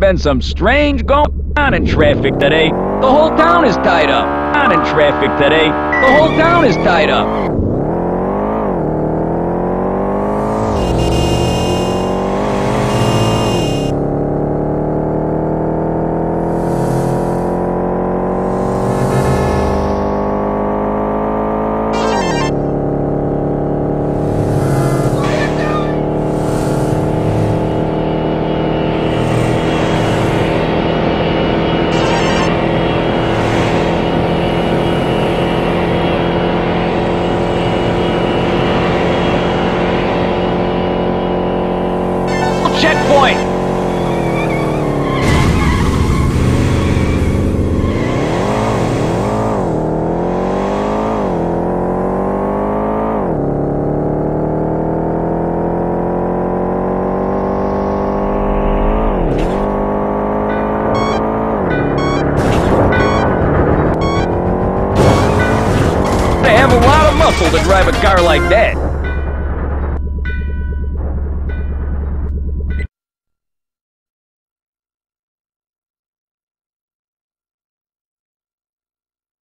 been some strange going on in traffic today. The whole town is tied up. On in traffic today. The whole town is tied up. Checkpoint! They have a lot of muscle to drive a car like that.